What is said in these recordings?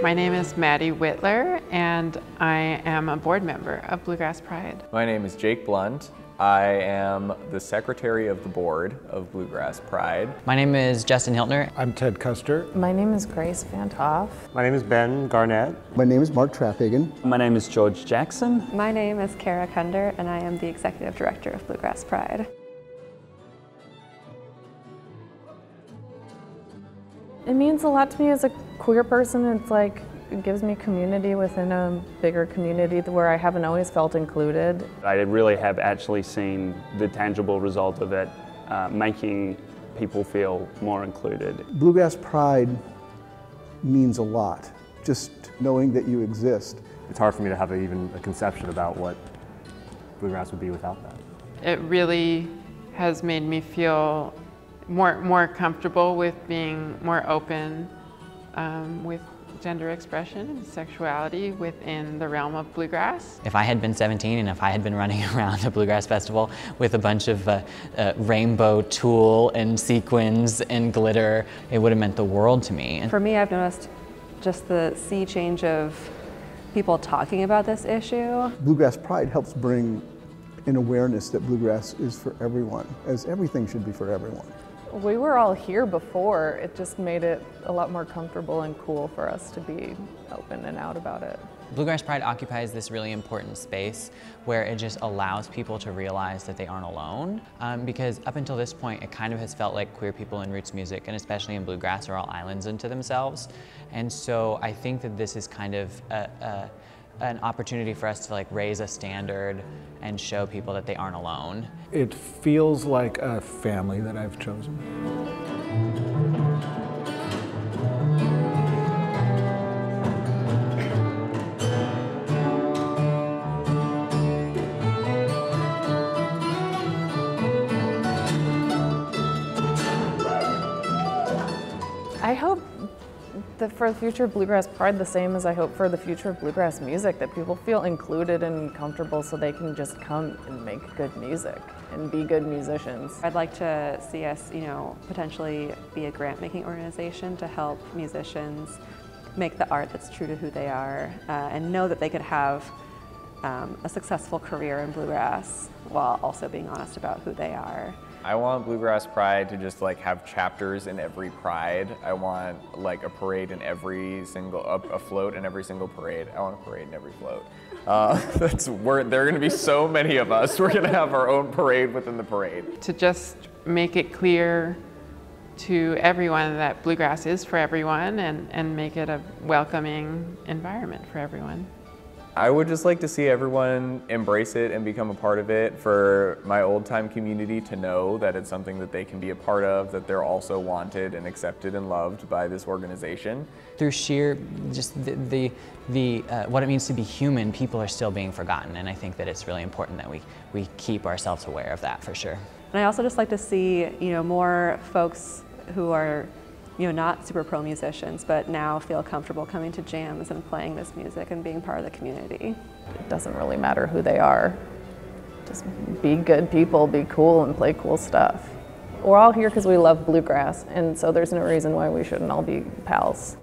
My name is Maddie Witler, and I am a board member of Bluegrass Pride. My name is Jake Blount. I am the secretary of the board of Bluegrass Pride. My name is Justin Hiltner. I'm Ted Custer. My name is Grace Van't Hof. My name is Ben Garnett. My name is Mark Traphagen. My name is George Jackson. My name is Kara Kundert, and I am the executive director of Bluegrass Pride. It means a lot to me as a queer person. It's like it gives me community within a bigger community where I haven't always felt included. I really have actually seen the tangible result of it, uh, making people feel more included. Bluegrass Pride means a lot, just knowing that you exist. It's hard for me to have a, even a conception about what bluegrass would be without that. It really has made me feel more, more comfortable with being more open um, with gender expression and sexuality within the realm of bluegrass. If I had been 17 and if I had been running around a bluegrass festival with a bunch of uh, uh, rainbow tulle and sequins and glitter, it would have meant the world to me. For me, I've noticed just the sea change of people talking about this issue. Bluegrass Pride helps bring an awareness that bluegrass is for everyone, as everything should be for everyone. We were all here before. It just made it a lot more comfortable and cool for us to be open and out about it. Bluegrass Pride occupies this really important space where it just allows people to realize that they aren't alone. Um, because up until this point, it kind of has felt like queer people in roots music, and especially in bluegrass, are all islands unto themselves. And so I think that this is kind of a, a an opportunity for us to like raise a standard and show people that they aren't alone. It feels like a family that I've chosen. That for the future of Bluegrass Pride, the same as I hope for the future of bluegrass music, that people feel included and comfortable so they can just come and make good music and be good musicians. I'd like to see us, you know, potentially be a grant-making organization to help musicians make the art that's true to who they are uh, and know that they could have um, a successful career in bluegrass while also being honest about who they are. I want Bluegrass Pride to just like have chapters in every pride. I want like a parade in every single, a, a float in every single parade. I want a parade in every float. Uh, that's we're, there are going to be so many of us. We're going to have our own parade within the parade. To just make it clear to everyone that bluegrass is for everyone and, and make it a welcoming environment for everyone. I would just like to see everyone embrace it and become a part of it for my old time community to know that it's something that they can be a part of, that they're also wanted and accepted and loved by this organization. Through sheer just the, the, the uh, what it means to be human, people are still being forgotten and I think that it's really important that we, we keep ourselves aware of that for sure. And I also just like to see, you know, more folks who are you know, not super pro musicians, but now feel comfortable coming to jams and playing this music and being part of the community. It doesn't really matter who they are. Just be good people, be cool, and play cool stuff. We're all here because we love bluegrass, and so there's no reason why we shouldn't all be pals.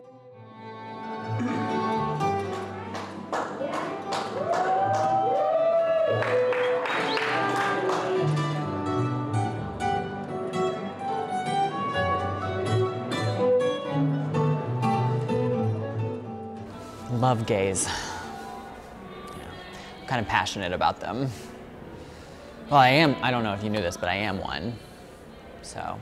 Love gays. Yeah. I'm kind of passionate about them. Well, I am, I don't know if you knew this, but I am one. So.